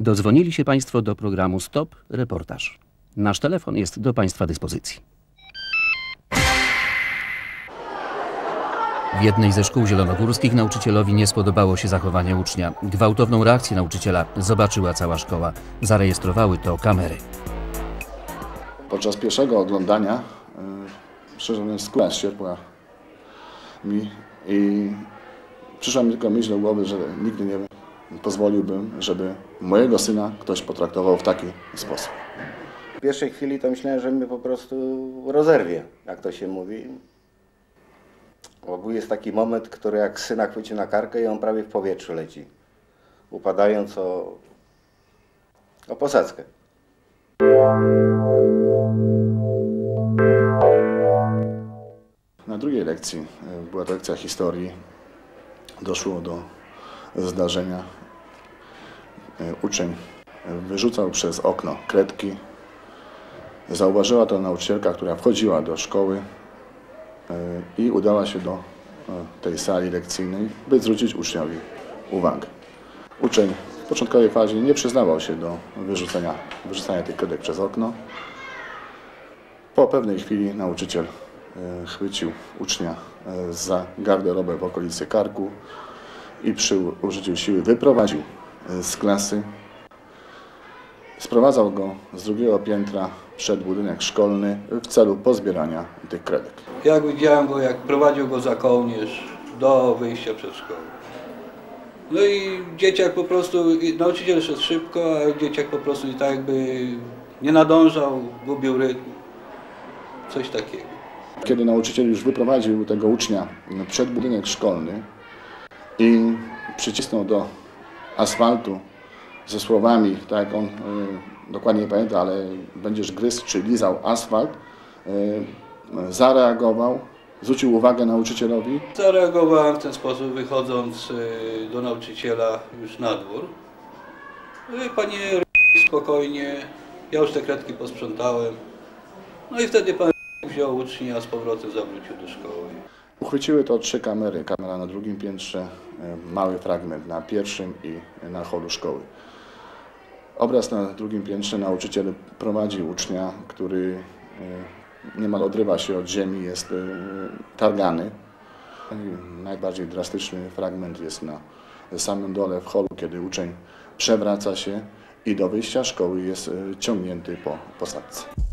Dodzwonili się Państwo do programu Stop Reportaż. Nasz telefon jest do Państwa dyspozycji. W jednej ze szkół zielonogórskich nauczycielowi nie spodobało się zachowanie ucznia. Gwałtowną reakcję nauczyciela zobaczyła cała szkoła. Zarejestrowały to kamery. Podczas pierwszego oglądania y, szczerze mówiąc skóra ścierpła mi i przyszła mi tylko myśl do głowy, że nigdy nie pozwoliłbym, żeby mojego syna ktoś potraktował w taki sposób. W pierwszej chwili to myślałem, że mnie po prostu rozerwie, jak to się mówi. Bo był jest taki moment, który jak syna chwyci na karkę i on prawie w powietrzu leci, upadając o, o posadzkę. Na drugiej lekcji, y, była to lekcja historii, doszło do zdarzenia. Y, Uczeń wyrzucał przez okno kredki. Zauważyła to nauczycielka, która wchodziła do szkoły y, i udała się do y, tej sali lekcyjnej, by zwrócić uczniowi uwagę. Uczeń w początkowej fazie nie przyznawał się do wyrzucenia, wyrzucania tych kredek przez okno. Po pewnej chwili nauczyciel e, chwycił ucznia e, za garderobę w okolicy karku i przy użyciu siły wyprowadził e, z klasy. Sprowadzał go z drugiego piętra przed budynek szkolny w celu pozbierania tych kredek. Jak widziałem go, jak prowadził go za kołnierz do wyjścia przed szkołę. No i dzieciak po prostu, nauczyciel szedł szybko, a dzieciak po prostu i tak jakby nie nadążał, gubił rytm. Coś takiego. Kiedy nauczyciel już wyprowadził tego ucznia przed budynek szkolny i przycisnął do asfaltu ze słowami, tak jak on y, dokładnie nie pamięta, ale będziesz gryzł czy lizał asfalt, y, zareagował, zwrócił uwagę nauczycielowi. Zareagowałem w ten sposób, wychodząc y, do nauczyciela już na dwór. Panie spokojnie, ja już te kredki posprzątałem. No i wtedy pan wziął ucznia z powrotem zawrócił do szkoły. Uchwyciły to trzy kamery. Kamera na drugim piętrze, y, mały fragment na pierwszym i na holu szkoły. Obraz na drugim piętrze nauczyciel prowadzi ucznia, który y, niemal odrywa się od ziemi, jest y, targany. Najbardziej drastyczny fragment jest na samym dole w holu, kiedy uczeń przewraca się i do wyjścia szkoły jest ciągnięty po posadzce.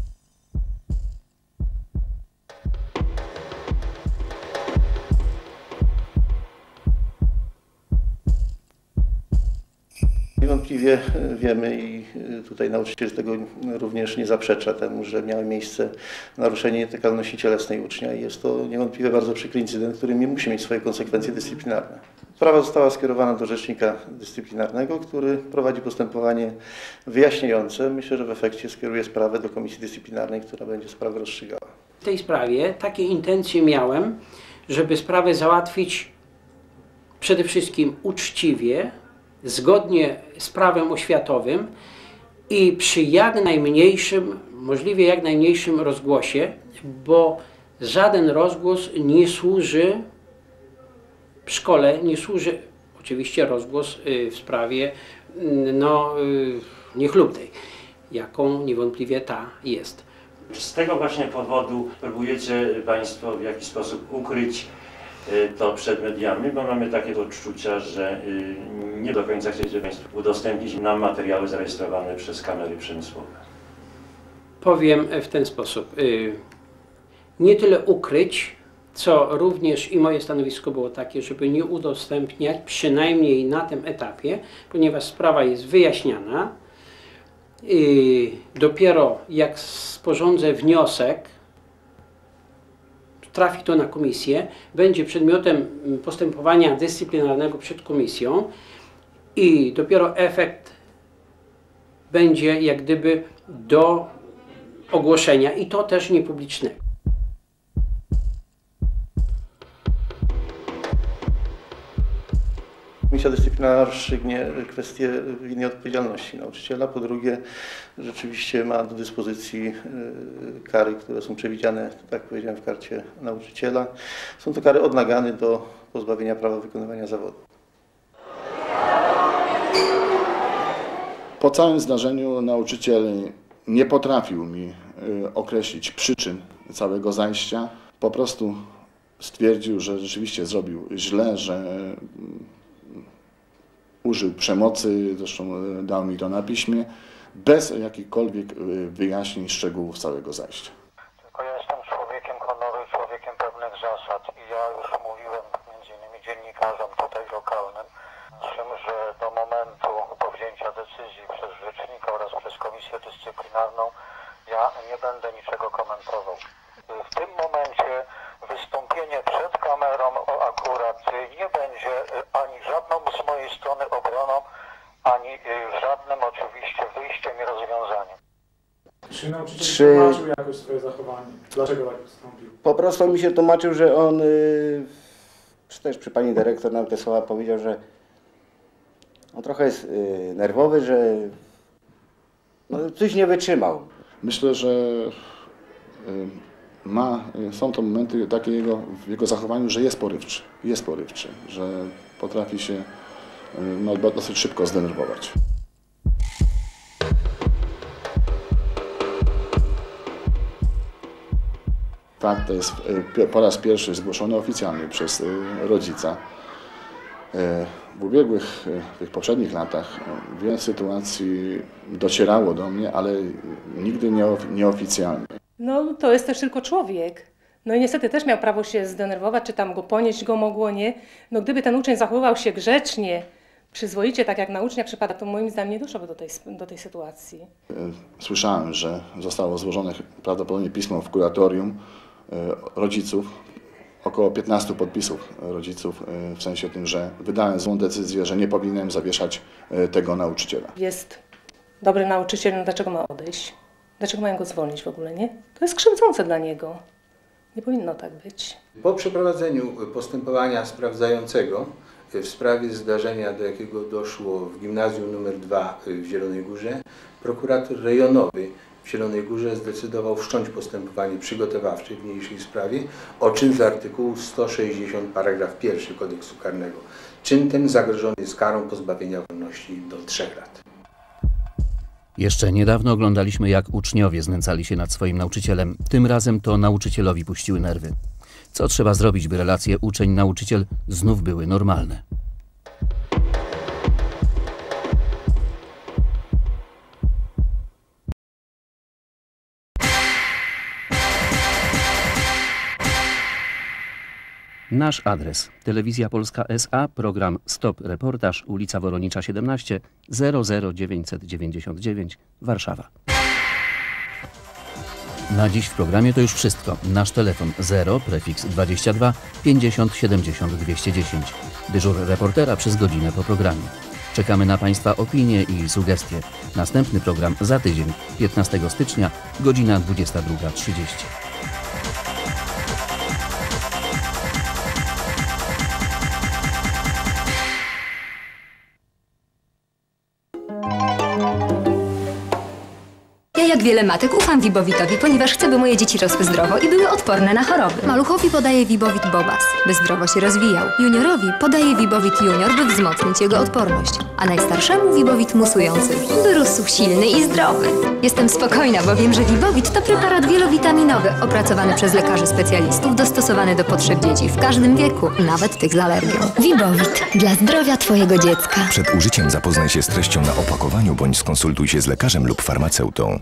Niewątpliwie e, wiemy i e, tutaj nauczyciel tego również nie zaprzecza temu, że miało miejsce naruszenie nietykalności cielesnej ucznia i jest to niewątpliwie bardzo przykry incydent, który nie musi mieć swoje konsekwencje dyscyplinarne. Sprawa została skierowana do rzecznika dyscyplinarnego, który prowadzi postępowanie wyjaśniające. Myślę, że w efekcie skieruje sprawę do komisji dyscyplinarnej, która będzie sprawę rozstrzygała. W tej sprawie takie intencje miałem, żeby sprawę załatwić przede wszystkim uczciwie, zgodnie z prawem oświatowym i przy jak najmniejszym, możliwie jak najmniejszym rozgłosie, bo żaden rozgłos nie służy w szkole, nie służy oczywiście rozgłos y, w sprawie y, no, y, niechlubnej, jaką niewątpliwie ta jest. Z tego właśnie powodu próbujecie Państwo w jakiś sposób ukryć to przed mediami, bo mamy takie odczucia, że y, nie do końca chcecie Państwo udostępnić nam materiały zarejestrowane przez kamery przemysłowe. Powiem w ten sposób. y, Nie tyle ukryć, co również i moje stanowisko było takie, żeby nie udostępniać, przynajmniej na tym etapie, ponieważ sprawa jest wyjaśniana. Dopiero jak sporządzę wniosek, trafi to na komisję, będzie przedmiotem mm, postępowania dyscyplinarnego przed komisją i dopiero efekt będzie jak gdyby do ogłoszenia i to też niepublicznego. Dyscyplinarna rozstrzygnie kwestię winnej odpowiedzialności nauczyciela. Po drugie, rzeczywiście ma do dyspozycji y, kary, które są przewidziane, tak jak powiedziałem, w karcie nauczyciela. Są to kary od nagany do pozbawienia prawa wykonywania zawodu. Po całym zdarzeniu nauczyciel nie potrafił mi y, określić przyczyn całego zajścia. Po prostu stwierdził, że rzeczywiście zrobił źle, że użył przemocy, zresztą y, dał mi to na piśmie, bez jakichkolwiek y, wyjaśnień szczegółów całego zajścia. Tylko ja jestem człowiekiem honoru człowiekiem pewnych zasad i ja już mówiłem między innymi dziennikarzom tutaj lokalnym, że do momentu powzięcia decyzji przez rzecznika oraz przez komisję dyscyplinarną ja nie będę niczego komentował. W tym momencie wystąpienie przed kamerą o akurat nie będzie ani żadną z mojej strony obroną, ani y, żadnym oczywiście wyjściem i rozwiązaniem. Czy nauczyciel Czy- tłumaczył jakoś swoje zachowanie? Dlaczego tak postąpił? Po prostu mi się tłumaczył, że on, y, czy też przy pani dyrektor nam te słowa powiedział, że on trochę jest y, nerwowy, że no, coś nie wytrzymał. Myślę, że y, ma, są to momenty takie jego, w jego zachowaniu, że jest porywczy, jest porywczy, że potrafi się no, dosyć szybko zdenerwować. To jest y, po raz pierwszy zgłoszony oficjalnie przez y, rodzica. Y, W ubiegłych, w tych poprzednich latach wiele sytuacji docierało do mnie, ale nigdy nieof- nieoficjalnie. No to jest też tylko człowiek. No i niestety też miał prawo się zdenerwować, czy tam go ponieść go mogło, nie? No gdyby ten uczeń zachowywał się grzecznie, przyzwoicie, tak jak na ucznia przypada, to moim zdaniem nie doszłoby do tej, do tej sytuacji. Słyszałem, że zostało złożone prawdopodobnie pismo w kuratorium rodziców, około 15 podpisów rodziców, y, w sensie tym, że wydałem złą decyzję, że nie powinienem zawieszać y, tego nauczyciela. Jest dobry nauczyciel, no dlaczego ma odejść? Dlaczego mają go zwolnić w ogóle, nie? To jest krzywdzące dla niego. Nie powinno tak być. Po przeprowadzeniu postępowania sprawdzającego w sprawie zdarzenia, do jakiego doszło w gimnazjum nr 2 w Zielonej Górze, prokurator rejonowy w Zielonej Górze zdecydował wszcząć postępowanie przygotowawcze w niniejszej sprawie, o czym z artykułu 160 paragraf 1 kodeksu karnego. Czyn ten zagrożony jest karą pozbawienia wolności do 3 lat. Jeszcze niedawno oglądaliśmy, jak uczniowie znęcali się nad swoim nauczycielem. Tym razem to nauczycielowi puściły nerwy. Co trzeba zrobić, by relacje uczeń-nauczyciel znów były normalne? Nasz adres: Telewizja Polska SA, program Stop Reportaż, ulica Woronicza 17, 00999, Warszawa. Na dziś w programie to już wszystko. Nasz telefon 0, prefiks 22 50 70 210. Dyżur reportera przez godzinę po programie. Czekamy na Państwa opinie i sugestie. Następny program za tydzień, 15 stycznia, godzina 22.30. jak wiele matek ufam Wibowitowi, ponieważ chcę, by moje dzieci rosły zdrowo i były odporne na choroby. Maluchowi podaje Wibowit Bobas, by zdrowo się rozwijał. Juniorowi podaje Wibowit Junior, by wzmocnić jego odporność. A najstarszemu Wibowit musujący, by rósł silny i zdrowy. Jestem spokojna, bo wiem, że Wibowit to preparat wielowitaminowy, opracowany przez lekarzy specjalistów, dostosowany do potrzeb dzieci w każdym wieku, nawet tych z alergią. Wibowit, dla zdrowia Twojego dziecka. Przed użyciem zapoznaj się z treścią na opakowaniu bądź skonsultuj się z lekarzem lub farmaceutą.